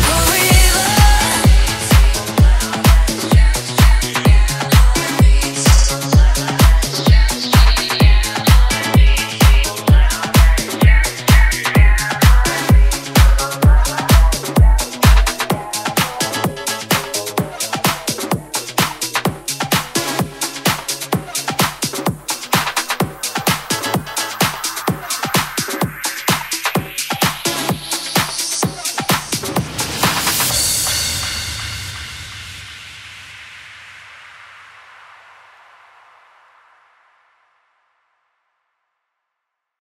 not worry